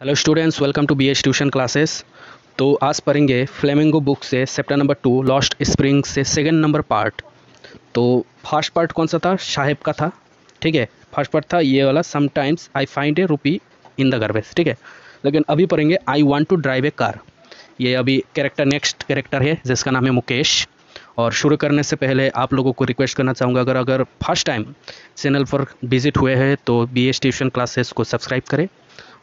Hello students welcome to B H tuition classes तो आज पढ़ेंगे फ्लेमिंगो बुक से chapter number two Lost Spring से सेकंड नंबर पार्ट तो फ़र्स्ट पार्ट कौन सा था? साहेब का था, ठीक है? फ़र्स्ट पार्ट था ये वाला sometimes I find a rupee in the garbage ठीक है? लेकिन अभी पढ़ेंगे I want to drive a car ये अभी कैरेक्टर नेक्स्ट कैरेक्टर है, जिसका नाम है मुकेश. और शुरू करने से पहले आप लोगों को रिक्वेस्ट करना चाहूँगा, अगर अगर फ़र्स्ट टाइम चैनल पर विज़िट हुए हैं तो बी एच ट्यूशन क्लासेस को सब्सक्राइब करें.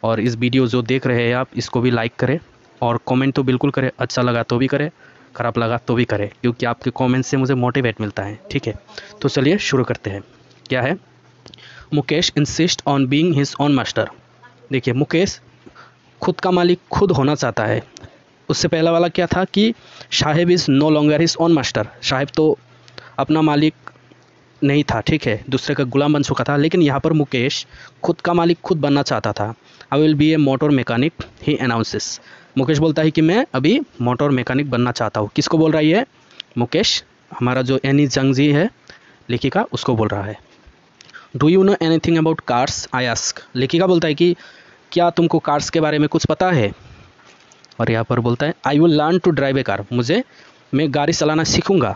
और इस वीडियो जो देख रहे हैं आप, इसको भी लाइक करें और कमेंट तो बिल्कुल करें। अच्छा लगा तो भी करें, ख़राब लगा तो भी करें, क्योंकि आपके कमेंट से मुझे मोटिवेट मिलता है, ठीक है? तो चलिए शुरू करते हैं। क्या है? Mukesh insist on being his own master देखिए, मुकेश खुद का मालिक खुद होना चाहता है। उससे पहला वाला क्या था कि Saheb is no longer his own master Saheb तो अपना मालिक नहीं था, ठीक है? दूसरे का गुलाम बन चुका था, लेकिन यहाँ पर मुकेश खुद का मालिक खुद बनना चाहता था। I will be a motor mechanic he announces Mukesh बोलता है कि मैं अभी मोटर मैकेनिक बनना चाहता हूँ। किसको बोल रहा है? ये मुकेश, हमारा जो एनी जंग जी है, लेखिका, उसको बोल रहा है। Do you know anything about cars I ask लेखिका बोलता है कि, क्या तुमको कार्स के बारे में कुछ पता है? और यहाँ पर बोलता है I will learn to drive a car मुझे, मैं गाड़ी चलाना सीखूँगा.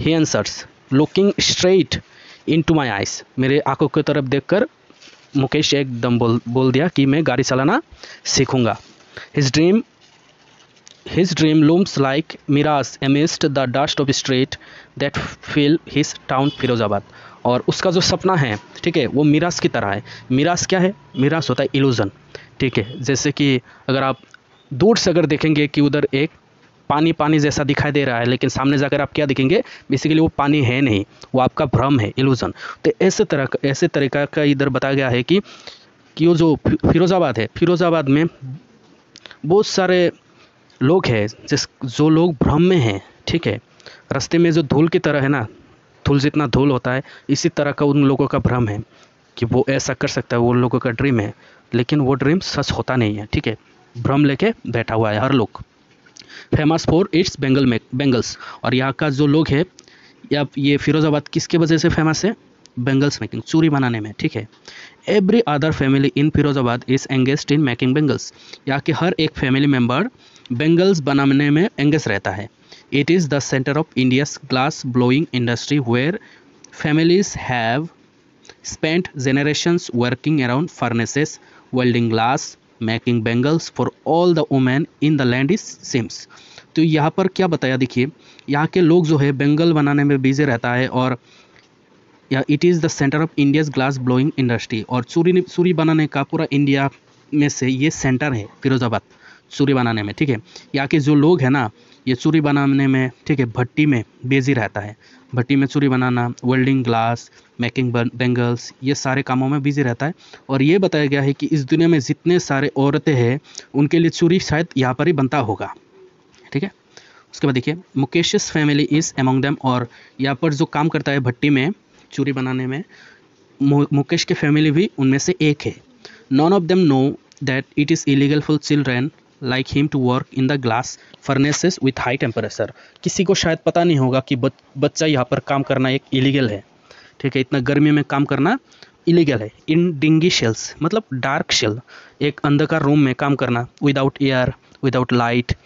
He answers looking straight into my eyes मेरे आँखों की तरफ़ देखकर मुकेश एकदम बोल बोल दिया कि मैं गाड़ी चलाना सीखूँगा। His dream his dream looms like mirage amidst the dust of straight that fill his town Firozabad और उसका जो सपना है, ठीक है, वो मिराज की तरह है। मिराज क्या है? मिराज होता है इल्यूज़न ठीक है, जैसे कि अगर आप दूर से अगर देखेंगे कि उधर एक पानी पानी जैसा दिखाई दे रहा है, लेकिन सामने जाकर आप क्या देखेंगे? बेसिकली वो पानी है नहीं, वो आपका भ्रम है इल्यूज़न तो ऐसे तरह ऐसे तरीका का इधर बताया गया है कि कि वो जो फिरोज़ाबाद है, फिरोज़ाबाद में बहुत सारे लोग हैं, जिस जो लोग भ्रम में हैं, ठीक है? रास्ते में जो धूल की तरह है ना, धूल जितना धूल होता है, इसी तरह का उन लोगों का भ्रम है, कि वो ऐसा कर सकता है, वो उन लोगों का ड्रीम है, लेकिन वो ड्रीम सच होता नहीं है, ठीक है? भ्रम लेके बैठा हुआ है हर लोग। Famous for its bangle bangles और यहाँ का जो लोग है, या ये फिरोज़ाबाद किसके वजह से फ़ेमस है? बेंगल्स मेकिंग चूरी बनाने में, ठीक है? Every other family in Firozabad is engage in making bangles यहाँ के हर एक फैमिली मेंबर बेंगल्स बनाने में एंगेज रहता है। It is the centre of India's glass blowing industry where families have spent generations working around furnaces, welding glass making bangles for all the women in the land is seems तो यहाँ पर क्या बताया, देखिए, यहाँ के लोग जो है, बेंगल बनाने में बिज़ी रहता है और या it is the centre of India's glass blowing industry और चूरी चूरी बनाने का पूरा इंडिया में से ये सेंटर है, फिरोज़ाबाद चूरी बनाने में, ठीक है? यहाँ के जो लोग हैं ना ये चूरी बनाने में, ठीक है, भट्टी में बेजी रहता है। भट्टी में चूरी बनाना वेल्डिंग ग्लास मेकिंग बेंगल्स ये सारे कामों में बिज़ी रहता है। और ये बताया गया है कि इस दुनिया में जितने सारे औरतें हैं, उनके लिए चूरी शायद यहाँ पर ही बनता होगा। ठीक है? उसके बाद देखिए Mukesh family is among them और यहाँ पर जो काम करता है भट्टी में, चूरी बनाने में मुकेश के फैमिली भी उनमें से एक है। None of them know that it is illegal for children like him to work in the glass furnaces with high temperature किसी को शायद पता नहीं होगा कि बच्चा यहाँ पर काम करना एक इलीगल है। ठीक है इतना गर्मी में काम करना इलीगल है। इन डिंगी शेल्स मतलब डार्क शेल एक अंधकार रूम में काम करना without air without light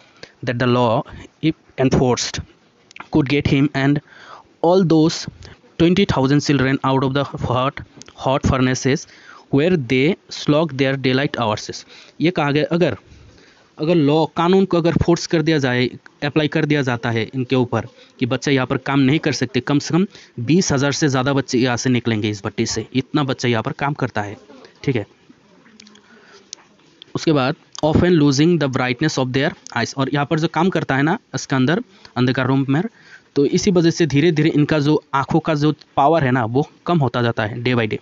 that the law if enforced could get him and all those 20,000 children out of the hot hot furnaces where they slog their daylight hours. ये कहा गया अगर अगर लॉ कानून को अगर फोर्स कर दिया जाए अप्लाई कर दिया जाता है इनके ऊपर कि बच्चे यहाँ पर काम नहीं कर सकते, कम से कम बीस हज़ार से ज़्यादा बच्चे यहाँ से निकलेंगे इस भट्टी से। इतना बच्चा यहाँ पर काम करता है, ठीक है? उसके बाद ऑफ़ and losing the brightness of their eyes और यहाँ पर जो काम करता है ना, इसके अंदर, अंधकार रूम में तो इसी वजह से धीरे धीरे इनका जो आँखों का जो पावर है ना, वो कम होता जाता है day by day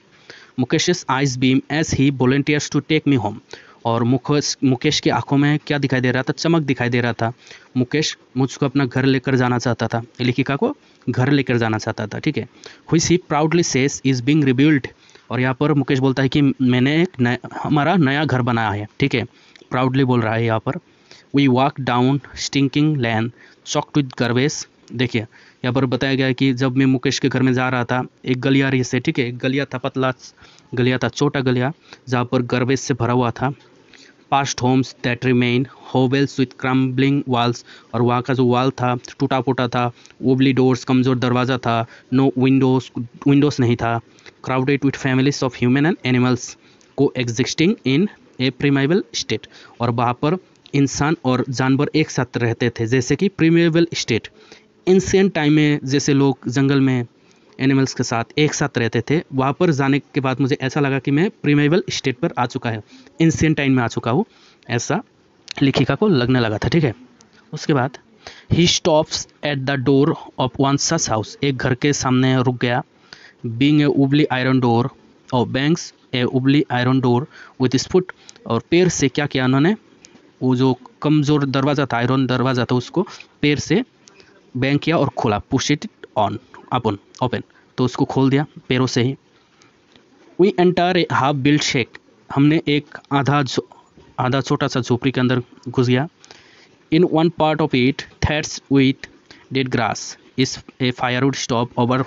Mukesh eyes beam as he volunteers to take me home और मुकेश मुकेश की आँखों में क्या दिखाई दे रहा था? चमक दिखाई दे रहा था। मुकेश मुझको अपना घर लेकर जाना चाहता था। लेखिका को घर लेकर जाना चाहता था, ठीक है? हुई सी proudly says is being rebuilt और यहाँ पर मुकेश बोलता है कि मैंने एक नया, हमारा नया घर बनाया है, ठीक है? प्राउडली बोल रहा है यहाँ पर। We walk down stinking lane choke with garbage देखिए यहाँ पर बताया गया कि जब मैं मुकेश के घर में जा रहा था, एक गलियारी से ठीक है? एक गलिया था, पतला गलिया था, छोटा गलिया, जहाँ पर गर्वेज से भरा हुआ था। Past homes that remain hovels with crumbling walls और वहाँ का जो वॉल था टूटा फूटा था ओबली डोर्स कमज़ोर दरवाज़ा था नो विंडोज़ विंडोज़ नहीं था। Crowded with families of human and animals coexisting in a primeval state और वहाँ पर इंसान और जानवर एक साथ रहते थे, जैसे कि प्रीमेबल स्टेट इंसेंट टाइम में जैसे लोग जंगल में एनिमल्स के साथ एक साथ रहते थे, वहाँ पर जाने के बाद मुझे ऐसा लगा कि मैं प्रीमेबल स्टेट पर आ चुका है। इंसेंट टाइम में आ चुका हूँ, ऐसा लेखिका को लगने लगा था, ठीक है? उसके बाद he stops at the door of one such house एक घर के सामने रुक गया। Being a ugly iron door और bangs a ugly iron door with foot और पैर से क्या किया उन्होंने? वो जो कमज़ोर दरवाज़ा था आयरन दरवाज़ा था, उसको पैर से बैंक किया और खोला। Push it on upon open तो उसको खोल दिया, पैरों से ही। We enter a half build shack हमने एक आधा आधा छोटा सा झोपड़ी के अंदर घुस गया। In one part of it that's with dead grass is, a firewood stop over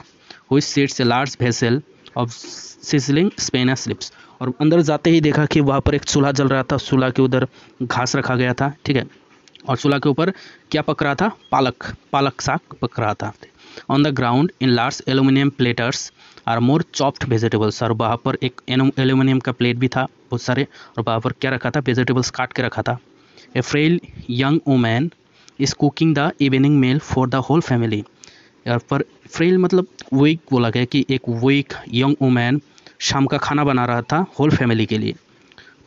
which sits a large vessel of sizzling spinach slips और अंदर जाते ही देखा कि वहाँ पर एक चूल्हा जल रहा था। चूल्हा के उधर घास रखा गया था। ठीक है? और चूल्हा के ऊपर क्या पक रहा था? पालक पालक साग पक रहा था। On the ground in large aluminium platters are more chopped vegetables और वहाँ पर एक एल्यूमिनियम का प्लेट भी था, बहुत सारे। और वहाँ पर क्या रखा था? वेजिटेबल्स काट के रखा था। A frail young woman is cooking the evening meal for the whole family यहाँ पर फ्रेल मतलब वीक बोला गया कि एक वीक यंग वोमैन शाम का खाना बना रहा था होल फैमिली के लिए।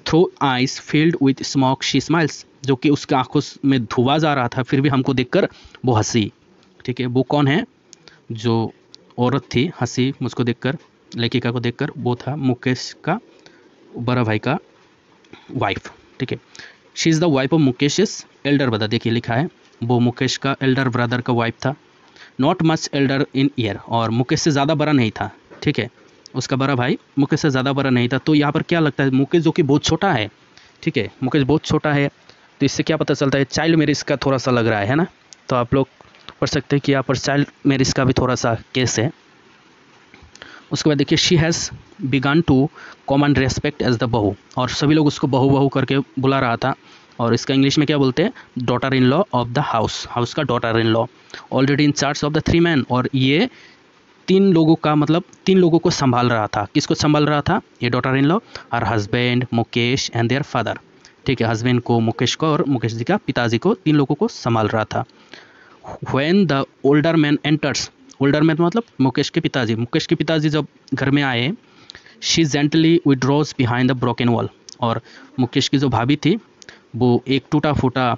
Through eyes filled with smoke she smiles जो कि उसके आँखों में धुआँ जा रहा था, फिर भी हमको देखकर वो हँसी। ठीक है, वो कौन है? जो औरत थी, हँसी मुझको देखकर, लेखिका को देखकर, वो था मुकेश का, बड़ा भाई का वाइफ ठीक है she is the wife of Mukesh elder brother देखिए, लिखा है, वो मुकेश का एल्डर ब्रदर का वाइफ था। Not much elder in year और मुकेश से ज़्यादा बड़ा नहीं था। ठीक है, उसका बड़ा भाई मुकेश से ज़्यादा बड़ा नहीं था। तो यहाँ पर क्या लगता है, मुकेश जो कि बहुत छोटा है, ठीक है, मुकेश बहुत छोटा है तो इससे क्या पता चलता है चाइल्ड मेरिज का थोड़ा सा लग रहा है ना? तो आप लोग पढ़ सकते हैं कि यहाँ पर चाइल्ड मेरिज का भी थोड़ा सा केस है। उसके बाद देखिए she has begun to command respect as the bahu. और सभी लोग उसको बहू बहू करके बुला रहा था। और इसका इंग्लिश में क्या बोलते हैं? Daughter in law of the house house का daughter in law already in charge of the three man और ये तीन लोगों का मतलब तीन लोगों को संभाल रहा था। किसको संभाल रहा था? ये daughter in law her husband Mukesh and their father ठीक है हस्बैंड को मुकेश को और मुकेश जी का पिताजी को, तीन लोगों को संभाल रहा था। When the older man enters older man मतलब मुकेश के पिताजी। मुकेश के पिताजी जब घर में आए she gently withdraws behind the broken wall और मुकेश की जो भाभी थी, वो एक टूटा फूटा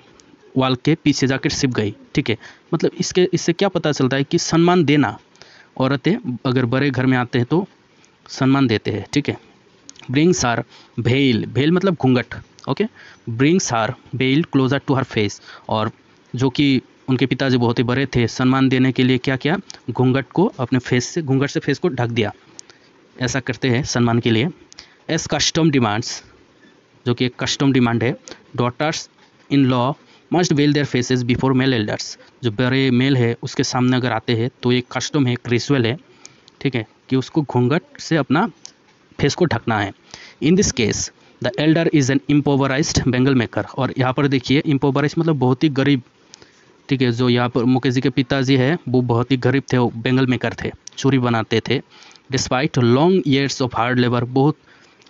वाल के पीछे जाकर सिप गई। ठीक है? मतलब इसके, इससे क्या पता चलता है कि सम्मान देना, औरतें अगर बड़े घर में आते हैं तो सम्मान देते हैं। ठीक है? ब्रिंग्स आर भेल भेल मतलब घूंघट। Okay brings her veil closer to her face और जो कि उनके पिताजी बहुत ही बड़े थे, सम्मान देने के लिए क्या किया? घूंघट को अपने फेस से, घूंघट से फेस को ढक दिया। ऐसा करते हैं सम्मान के लिए। एस कस्टम डिमांड्स जो कि एक कस्टम डिमांड है daughters in law must veil their faces before male elders जो बड़े मेल है, उसके सामने अगर आते हैं तो एक कस्टम है एक है, ठीक है? कि उसको घूंघट से अपना फेस को ढकना है। In this case the elder is an impoverished bangle maker और यहाँ पर देखिए इम्पोवराइज मतलब बहुत ही गरीब, ठीक है, जो यहाँ पर मुकेश जी के पिताजी है, वो बहुत ही गरीब थे, वो बेंगल मेकर थे, चूरी बनाते थे। Despite long years of hard labour बहुत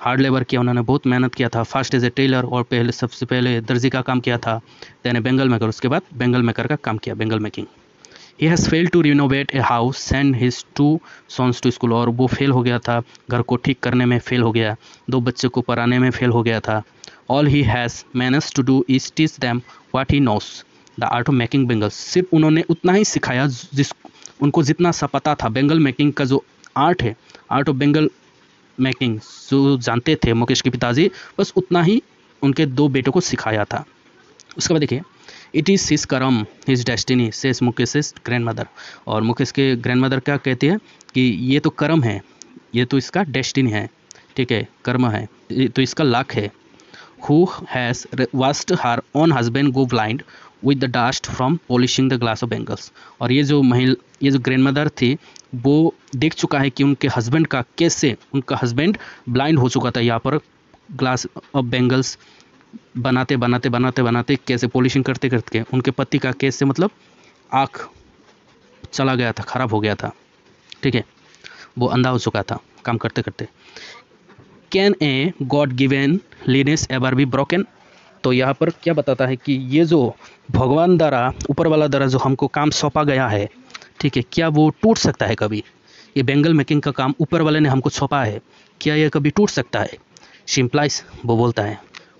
हार्ड लेबर किया उन्होंने, बहुत मेहनत किया था। फ़र्स्ट एज ए टेलर और पहले सबसे पहले दर्जी का काम किया था देने बेंगल मेकर उसके बाद बेंगल मेकर का काम किया bangle making he has fail to renovate a house send his two sons to school और वो फेल हो गया था। घर को ठीक करने में फेल हो गया। दो बच्चों को पढ़ाने में फेल हो गया था। All he has manage to do is teach them what he knows the art of making bangles सिर्फ़ उन्होंने उतना ही सिखाया जिस उनको जितना सा पता था। बेंगल मेकिंग का जो आर्ट है आर्ट ऑफ़ बेंगल मेकिंग जो जानते थे मुकेश के पिताजी, बस उतना ही उनके दो बेटों को सिखाया था। उसके बाद देखिए इट इज़ हिज करम his destiny says Mukesh grandmother और मुकेश के ग्रैंड मदर क्या कहती है कि ये तो कर्म है, ये तो इसका डेस्टिनी है, ठीक है कर्म है तो इसका लक है। Who has watched her own husband go blind with the dust from polishing the glass of bangles और ये जो महिल, ये जो ग्रैंड मदर थी, वो देख चुका है कि उनके हस्बैंड का कैसे, उनका हस्बैंड ब्लाइंड हो चुका था। यहाँ पर ग्लास ऑफ़ बेंगल्स बनाते बनाते बनाते बनाते कैसे पॉलिशिंग करते करते उनके पति का केस से मतलब आँख चला गया था, ख़राब हो गया था। ठीक है? वो अंधा हो चुका था काम करते करते। Can a God given lineage ever be broken तो यहाँ पर क्या बताता है कि ये जो भगवान द्वारा, ऊपर वाला द्वारा जो हमको काम सौंपा गया है, ठीक है, क्या वो टूट सकता है कभी? ये बेंगल मेकिंग का काम ऊपर वाले ने हमको सौंपा है, क्या यह कभी टूट सकता है? सिम्प्लाइज वो बोलता है।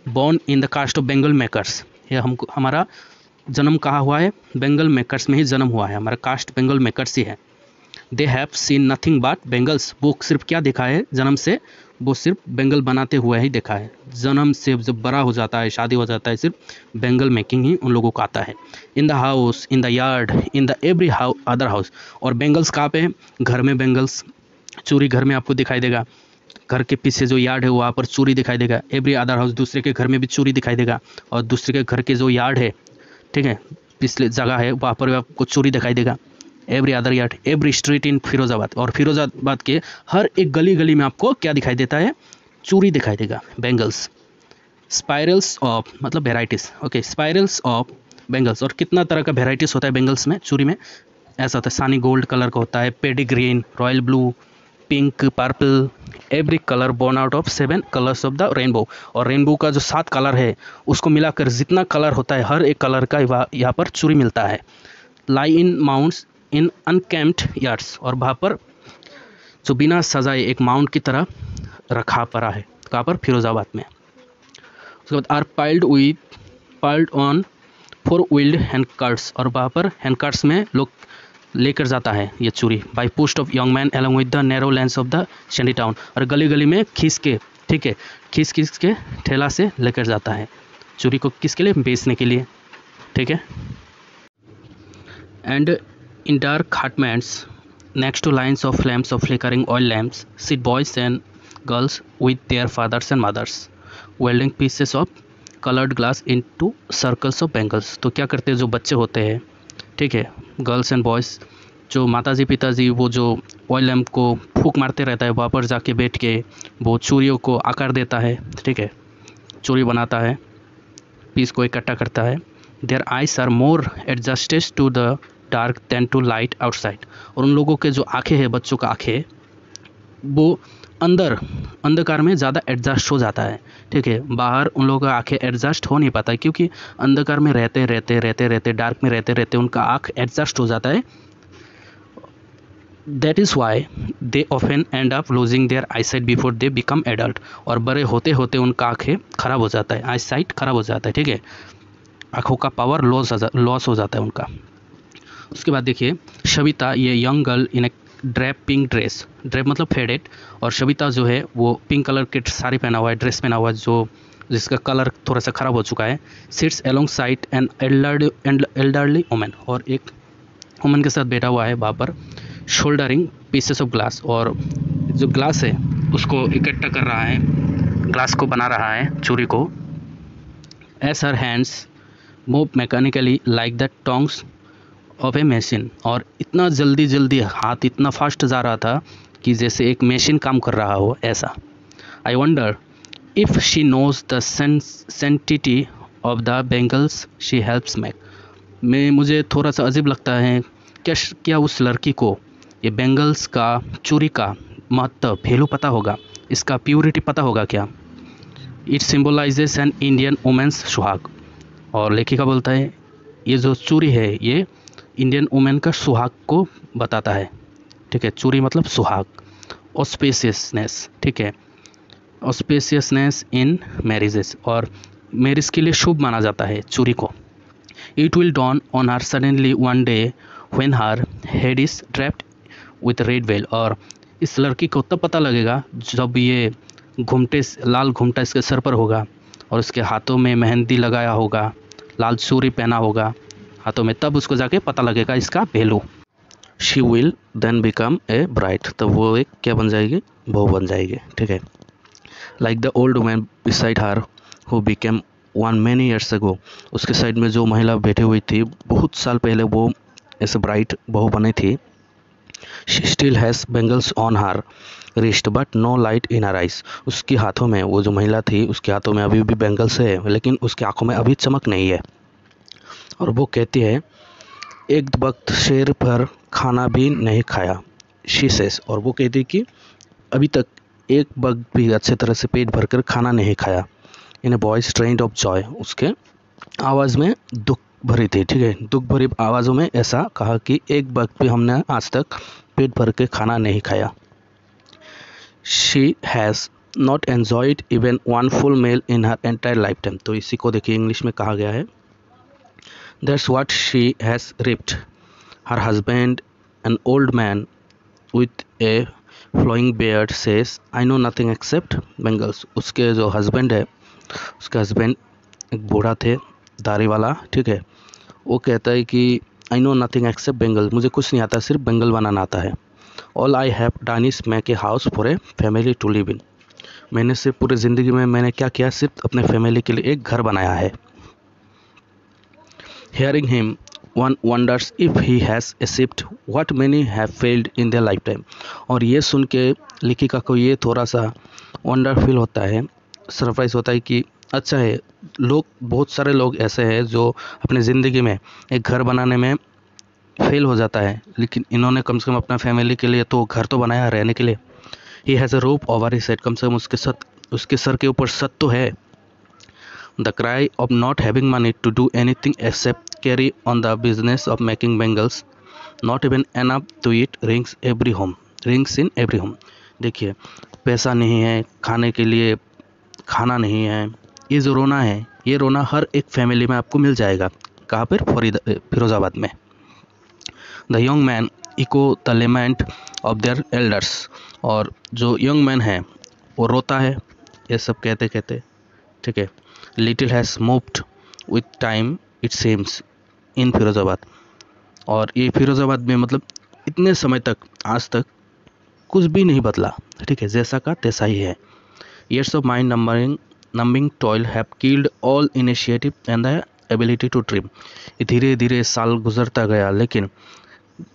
Born in the caste of bangle makers ये हमको, हमारा जन्म कहाँ हुआ है? बेंगल मेकर्स में ही जन्म हुआ है। हमारा कास्ट बेंगल मेकर्स ही है। They have seen nothing but bangles वो सिर्फ़ क्या देखा है? जन्म से वो सिर्फ़ बेंगल बनाते हुए ही देखा है। जन्म से जब बड़ा हो जाता है, शादी हो जाता है, सिर्फ़ बेंगल मेकिंग ही उन लोगों को आता है। In the house in the yard in the every other house और बेंगल्स कहाँ पे हैं? घर में बेंगल्स चूरी घर में आपको दिखाई देगा। घर के पीछे जो यार्ड है, वहाँ पर चूरी दिखाई देगा। एवरी अदर हाउस दूसरे के घर में भी चूरी दिखाई देगा और दूसरे के घर के जो यार्ड है, ठीक है, पिछले जगह है, वहाँ पर आपको चोरी दिखाई देगा। Every other yard every street in Firozabad और फिरोजाबाद के हर एक गली गली में आपको क्या दिखाई देता है? चूरी दिखाई देगा। बेंगल्स स्पायरल्स ऑफ़ मतलब varieties okay spirals of bangles और कितना तरह का वेराइटीज़ होता है बेंगल्स में, चूरी में? ऐसा होता है सानी गोल्ड कलर का होता है paddy green royal blue pink purple every colour born out of seven colours of the rainbow और रेनबो का जो सात कलर है, उसको मिलाकर जितना कलर होता है, हर एक कलर का यहाँ पर चूरी मिलता है। लाई इन माउंट्स इन अनकैम्प्ड यार्ड्स और वहाँ पर जो बिना सजाए एक माउंट की तरह रखा पड़ा है। कहाँ पर? फिरोजाबाद में। उसके बाद are piled with piled on four wheeled hand carts और वहाँ पर हैंड कार्ड्स में लोग लेकर जाता है ये चूरी by post of young man along with the narrow lanes of the shandy town और गली गली में खींच के, ठीक है खींच खींच के ठेला से लेकर जाता है चूरी को किसके लिए? बेचने के लिए, ठीक है? And in dark hutments next to lines of lamps of flickering oil lamps sit boys and girls with their fathers and mothers welding pieces of coloured glass into circles of bangles तो क्या करते हैं जो बच्चे होते हैं? ठीक है गर्ल्स एंड बॉयज़ जो माताजी, पिताजी, वो जो ऑयल लैम्प को फूक मारते रहता है, वहाँ पर जाके बैठ के वो चूड़ियों को आकार देता है, ठीक है, चूड़ी बनाता है पीस को इकट्ठा करता है। Their eyes are more adjusted to the dark than to light outside और उन लोगों के जो आँखें हैं, बच्चों का आँखें, वो अंदर, अंधकार में ज़्यादा एडजस्ट हो जाता है। ठीक है, बाहर उन लोगों का आँखें एडजस्ट हो नहीं पाता है क्योंकि अंधकार में रहते रहते रहते रहते डार्क में रहते रहते उनका आँख एडजस्ट हो जाता है। That is why they often end of losing their eyesight before they become adult और बड़े होते होते उनका आँखें ख़राब हो जाता है आई साइट ख़राब हो जाता है, ठीक है? आँखों का पावर लॉस लॉस हो जाता है उनका। उसके बाद देखिए शविता ये young girl in a drab pink dress, drab मतलब फेडेड और शबिता जो है, वो पिंक कलर की साड़ी पहना हुआ है, ड्रेस पहना हुआ है, जो जिसका कलर थोड़ा सा ख़राब हो चुका है। Sits alongside and elderly woman और एक वुमेन के साथ बैठा हुआ है, वहाँ पर शोल्डरिंग पीसेस ऑफ़ ग्लास और जो ग्लास है, उसको इकट्ठा कर रहा है ग्लास को बना रहा है, चूरी को। As her hands move mechanically like the tongs of a machine और इतना जल्दी जल्दी हाथ इतना फास्ट जा रहा था कि जैसे एक मशीन काम कर रहा हो, ऐसा। I wonder if she knows the sanctity of the bangles she helps make मैं, मुझे थोड़ा सा अजीब लगता है, क्या क्या उस लड़की को ये बेंगल्स का चूरी का महत्व भेलू पता होगा? इसका प्योरिटी पता होगा क्या? It symbolises an Indian woman's suhag. और लेखिका बोलता है, ये जो चूरी है, ये इंडियन वुमेन का सुहाग को बताता है। ठीक है, चूरी मतलब सुहाग। ऑस्पेसियसनेस ठीक है। ऑस्पेसियसनेस इन मैरिजेस और मैरिज के लिए शुभ माना जाता है चूरी को। It will dawn on her suddenly one day when her head is draped with red veil और इस लड़की को तब पता लगेगा जब ये घूमटे, लाल घूमटा इसके सर पर होगा और उसके हाथों में मेहंदी लगाया होगा, लाल चूरी पहना होगा। हाथों में, तब उसको जाके पता लगेगा इसका value she will then become a bride तो वो एक क्या बन जाएगी? बहू बन जाएगी, ठीक है? Like the old woman beside her who became one many years ago उसके साइड में जो महिला बैठी हुई थी, बहुत साल पहले वो ऐसे ब्राइट बहू बनी थी। She still has bangles on her wrist but no light in her eyes उसके हाथों में, वो जो महिला थी, उसके हाथों में अभी भी बेंगल्स है, लेकिन उसके आँखों में अभी चमक नहीं है। और वो कहती है, एक वक्त शेर पर खाना भी नहीं खाया शीसेस और वो कहती है कि अभी तक एक वक्त भी अच्छे तरह से पेट भरकर खाना नहीं खाया। In a voice drained of joy उसके आवाज़ में दुख भरी थी, ठीक है? दुख भरी आवाज़ों में ऐसा कहा कि एक वक्त भी हमने आज तक पेट भर के खाना नहीं खाया। She has not enjoyed even one full meal in her entire lifetime तो इसी को देखिए इंग्लिश में कहा गया है that's what she has reaped her husband an old man with a flowing beard says I know nothing except bangles उसके जो हस्बैंड है, उसके हस्बैंड एक बूढ़ा थे दाढ़ी वाला, ठीक है? वो कहता है कि I know nothing except bangle मुझे कुछ नहीं आता, सिर्फ़ बेंगल बनाना आता है। All I have done is make a house for a family to live in मैंने सिर्फ़ पूरी ज़िंदगी में मैंने क्या किया? सिर्फ़ अपने फैमिली के लिए एक घर बनाया है। Him one wonders if he has achieved what many have failed in their lifetime और ये सुन के लेखिका को ये थोड़ा सा वंडर फील होता है सरप्राइज़ होता है कि अच्छा है, लोग, बहुत सारे लोग ऐसे हैं जो अपने ज़िंदगी में एक घर बनाने में फेल हो जाता है, लेकिन इन्होंने कम से कम अपना फैमिली के लिए तो घर तो बनाया रहने के लिए। ही हैज़ अ रूप ओवर ही सेट कम से कम उसके सत, उसके सर के ऊपर सत तो है। Of not having money to do anything except carry on the business of making bangles not even enough to eat rings every home rings in every home देखिए, पैसा नहीं है, खाने के लिए खाना नहीं है, ये जो रोना है, ये रोना हर एक फैमिली में आपको मिल जाएगा। कहाँ पर? फिरोज़ाबाद में। The young men echo the lament of their elders और जो यंग मैन है, वो रोता है, ये सब कहते कहते ठीक है? Little has moved with time it seems in Firozabad और ये फिरोज़ाबाद में मतलब इतने समय तक, आज तक, कुछ भी नहीं बदला। ठीक है, जैसा का तैसा ही है। Years of mind numbing numbing toil have killed all initiative and the ability to dream धीरे धीरे साल गुजरता गया, लेकिन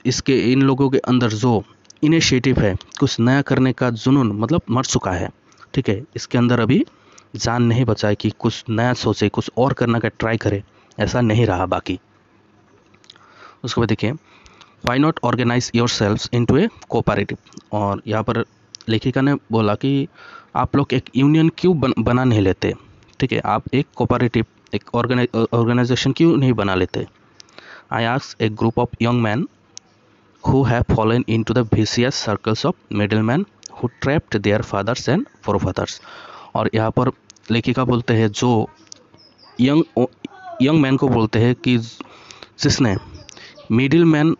इसके, इन लोगों के अंदर जो इनिशिएटिव है, कुछ नया करने का जुनून मतलब मर चुका है। ठीक है, इसके अंदर अभी जान नहीं बचाए कि कुछ नया सोचे कुछ और करने का ट्राई करे ऐसा नहीं रहा बाकी। उसके बाद देखिए why not organise yourself into a cooperative और यहाँ पर लेखिका ने बोला कि आप लोग एक यूनियन क्यों बन, बना नहीं लेते? ठीक है आप एक कोऑपरेटिव एक ऑर्गेनाइजेशन क्यों नहीं बना लेते? I ask a group of young men who have fallen into the vicious circles of middlemen who trapped their fathers and forefathers और यहाँ पर लेखिका बोलते हैं, जो यंग यंग मैन को बोलते हैं कि जिसने मिडिल मैन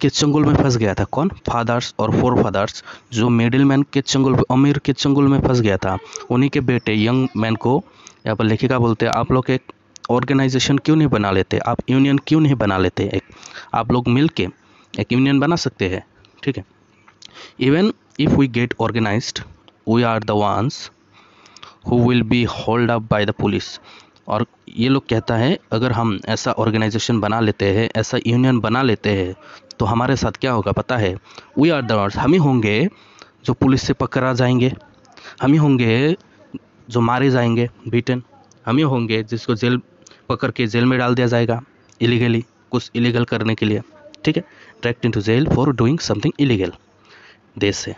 के चंगुल में फंस गया था। कौन? फादर्स और फोर फादर्स जो मिडिल मैन के चंगुल, अमीर के चंगुल में फंस गया था। उन्हीं के बेटे यंग मैन को यहाँ पर लेखिका बोलते हैं, आप लोग एक ऑर्गेनाइजेशन क्यों नहीं बना लेते? आप यूनियन क्यों नहीं बना लेते? एक, आप लोग मिल के एक यूनियन बना सकते हैं। ठीक है? Even if we get organised we are the ones who will be hauled up by the police और ये लोग कहता है, अगर हम ऐसा ऑर्गेनाइजेशन बना लेते हैं, ऐसा यूनियन बना लेते हैं तो हमारे साथ क्या होगा पता है? वी आर द हम ही होंगे जो पुलिस से पकड़ा जाएँगे। हम ही होंगे जो मारे जाएँगे बीटन हम ही होंगे जिसको जेल, पकड़ के जेल में डाल दिया जाएगा इलीगली कुछ इलीगल करने के लिए। ठीक है? Direct into jail for doing something illegal देश से।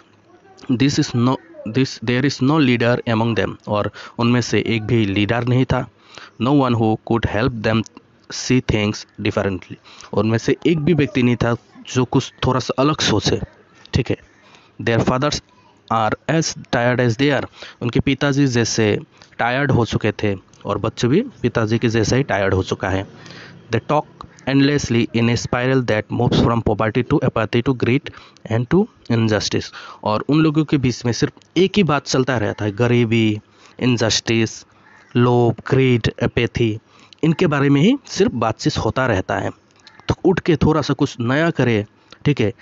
This is no this there is no leader among them और उनमें से एक भी लीडर नहीं था। No one who could help them see things differently उनमें से एक भी व्यक्ति नहीं था जो कुछ थोड़ा सा अलग सोचे। ठीक है? Their fathers are as tired as they are उनके पिताजी जैसे टायर्ड हो चुके थे, और बच्चे भी पिताजी के जैसे ही टायर्ड हो चुका है। They talk endlessly in a spiral that moves from poverty to apathy to greed and to injustice और उन लोगों के बीच में सिर्फ़ एक ही बात चलता रहता है, गरीबी इनजस्टिस लोभ ग्रीड एपेथी इनके बारे में ही सिर्फ़ बातचीत होता रहता है। तो उठ के थोड़ा सा कुछ नया करे, ठीक है?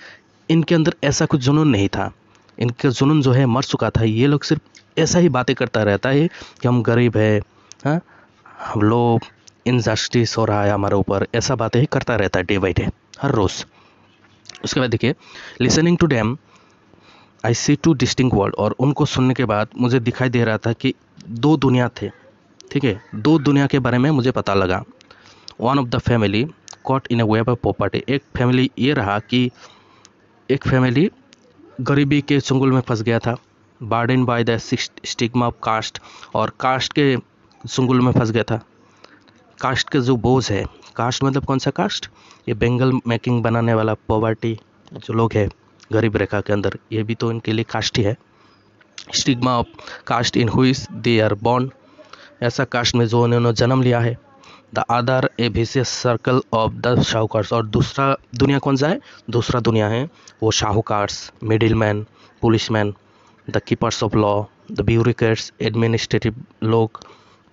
इनके अंदर ऐसा कुछ जुनून नहीं था। इनका जुनून जो है, मर चुका था। ये लोग सिर्फ़ ऐसा ही बातें करता रहता है कि हम गरीब है हाँ? हम लोग इनजस्टिस हो रहा है हमारे ऊपर, ऐसा बातें ही करता रहता है डे बाई डे हर रोज़। उसके बाद देखिए listening to them I see two distinct world और उनको सुनने के बाद मुझे दिखाई दे रहा था कि दो दुनिया थे, ठीक है? दो दुनिया के बारे में मुझे पता लगा। One of the family caught in a web of poverty एक फैमिली ये रहा कि एक फैमिली गरीबी के चुंगल में फंस गया था। Burdened by the stigma of caste और कास्ट के चुंगल में फंस गया था। कास्ट का जो बोझ है। कास्ट मतलब कौन सा कास्ट? ये बेंगल मेकिंग बनाने वाला पॉवर्टी जो लोग है, गरीब रेखा के अंदर, ये भी तो इनके लिए कास्ट ही है। Stigma of caste in which they are born. ऐसा कास्ट में जो उन्होंने जन्म लिया है। The other a vicious circle of the sahukars. और दूसरा दुनिया कौन सा है? दूसरा दुनिया है वो sahukars middlemen policemen the keepers of law the bureaucrats administrative लोग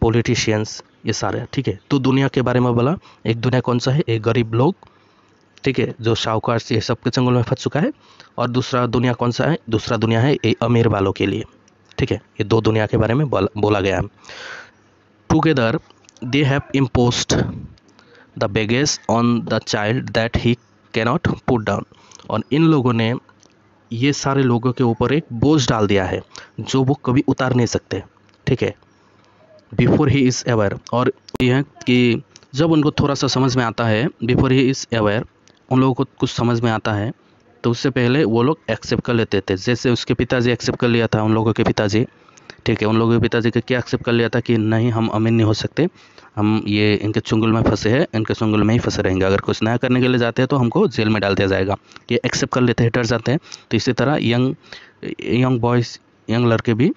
पॉलिटिशियंस ये सारे ठीक है? तो दुनिया के बारे में बोला एक दुनिया कौन सा है? एक गरीब लोग ठीक है जो शाहूकार से सबके चंगुल में फंस चुका है और दूसरा दुनिया कौन सा है? दूसरा दुनिया है ये अमीर वालों के लिए ठीक है? ये दो दुनिया के बारे में बोला, बोला गया। है together they have imposed the baggage on the child that he cannot put down और इन लोगों ने ये सारे लोगों के ऊपर एक बोझ डाल दिया है जो वो कभी उतार नहीं सकते ठीक है? बिफोर ही इज़ अवेयर और यह कि जब उनको थोड़ा सा समझ में आता है बिफोर ही इज़ अवेयर उन लोगों को कुछ समझ में आता है तो उससे पहले वो लोग एक्सेप्ट कर लेते थे। जैसे उसके पिताजी एक्सेप्ट कर लिया था उन लोगों के पिताजी, ठीक है? उन लोगों के पिताजी के क्या एक्सेप्ट कर लिया था कि नहीं, हम अमीर नहीं हो सकते। हम ये इनके चुंगल में फंसे हैं, इनके चुंगल में ही फंसे रहेंगे। अगर कुछ नया करने के लिए जाते हैं तो हमको जेल में डाल दिया जाएगा। ये एक्सेप्ट कर लेते हैं डर जाते हैं। तो इसी तरह यंग यंग बॉयज़ यंग लड़के भी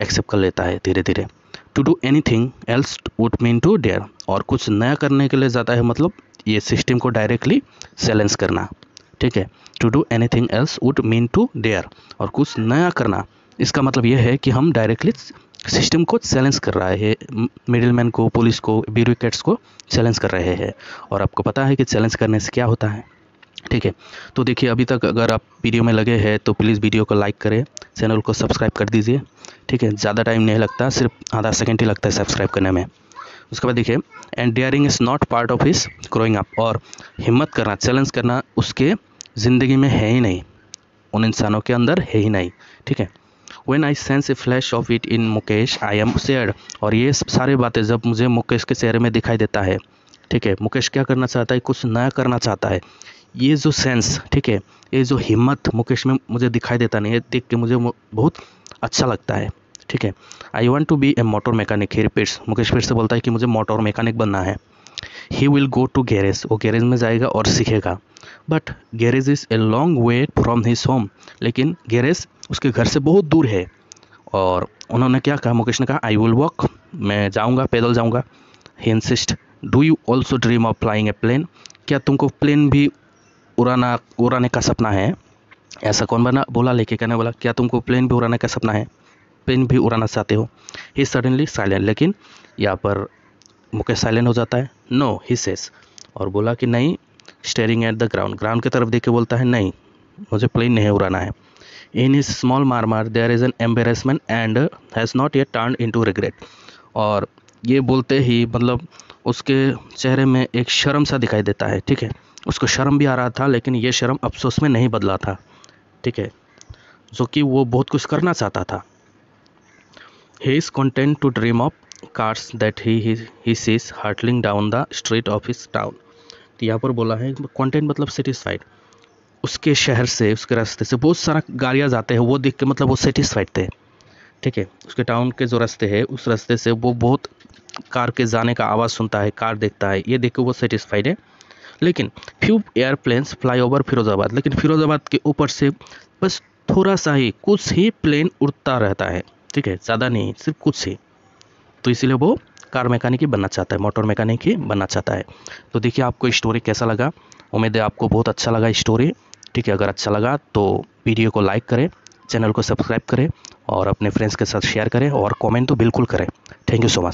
एक्सेप्ट कर लेता है धीरे धीरे to do anything else would mean to dare और कुछ नया करने के लिए जाता है मतलब ये सिस्टम को डायरेक्टली चैलेंज करना। ठीक है? To do anything else would mean to dare और कुछ नया करना, इसका मतलब यह है कि हम डायरेक्टली सिस्टम को चैलेंज कर रहा है। मिडिल मैन को पुलिस को ब्यूरोक्रेट्स को चैलेंज कर रहे हैं। और आपको पता है कि चैलेंज करने से क्या होता है? ठीक है? तो देखिए, अभी तक अगर आप वीडियो में लगे हैं तो प्लीज़ वीडियो को लाइक करें चैनल को सब्सक्राइब कर दीजिए, ठीक है? ज़्यादा टाइम नहीं लगता, सिर्फ़ आधा सेकेंड ही लगता है सब्सक्राइब करने में। उसके बाद देखिए and daring is not part of his growing up और हिम्मत करना चैलेंज करना उसके ज़िंदगी में है ही नहीं। उन इंसानों के अंदर है ही नहीं, ठीक है? When I sense a flash of it in Mukesh I am cheered और ये सारी बातें जब मुझे मुकेश के चेहरे में दिखाई देता है, ठीक है? मुकेश क्या करना चाहता है? कुछ नया करना चाहता है। ये जो सेंस ठीक है, ये जो हिम्मत मुकेश में मुझे दिखाई देता नहीं है, देख के मुझे बहुत अच्छा लगता है, ठीक है। I want to be a motor mechanic repeats Mukesh फिर से बोलता है कि मुझे मोटर मैकेनिक बनना है। He will go to garage वो गैरेज में जाएगा और सीखेगा। But garage is a long way from his home लेकिन गैरेज उसके घर से बहुत दूर है। और उन्होंने क्या कहा, मुकेश ने कहा आई विल वॉक मैं जाऊँगा, पैदल जाऊँगा। He insist do you also dream of flying a plane क्या तुमको प्लेन भी उड़ाना उड़ाने का सपना है। ऐसा कौन बना, बोला, लेके कहने बोला, क्या तुमको प्लेन भी उड़ाने का सपना है? प्लेन भी उड़ाना चाहते हो? ही सडनली साइलेंट लेकिन यहाँ पर मुकेश साइलेंट हो जाता है। नो ही सेस और बोला कि नहीं staring at the ground ground की तरफ़ देख के बोलता है, नहीं, मुझे प्लेन नहीं उड़ाना है। इन हिज स्मॉल मार मार there is an embarrassment and has not yet turn into regret और ये बोलते ही मतलब उसके चेहरे में एक शर्म सा दिखाई देता है, ठीक है? उसको शर्म भी आ रहा था, लेकिन ये शर्म अफसोस में नहीं बदला था। ठीक है? जो कि वो बहुत कुछ करना चाहता था। He is content to dream of cars that he he sees hurtling down the street of his town तो यहाँ पर बोला है कॉन्टेंट मतलब सेटिस्फाइड उसके शहर से, उसके रास्ते से बहुत सारा गाड़ियाँ जाते हैं, वो देख के मतलब वो सेटिस्फाइड थे। ठीक है? उसके टाउन के जो रास्ते हैं, उस रास्ते से वो बहुत कार के जाने का आवाज़ सुनता है, कार देखता है, ये देख के वो सेटिस्फाइड है। लेकिन few airplanes fly over Firozabad, लेकिन फिरोज़ाबाद के ऊपर से बस थोड़ा सा ही, कुछ ही प्लेन उड़ता रहता है, ठीक है? ज़्यादा नहीं, सिर्फ़ कुछ ही। तो इसीलिए वो कार मैकेनिक ही बनना चाहता है मोटर मैकेनिक ही बनना चाहता है। तो देखिए आपको स्टोरी कैसा लगा। उम्मीद है आपको बहुत अच्छा लगा स्टोरी ठीक है? अगर अच्छा लगा तो वीडियो को लाइक करें चैनल को सब्सक्राइब करें और अपने फ्रेंड्स के साथ शेयर करें और कमेंट तो बिल्कुल करें। Thank you so much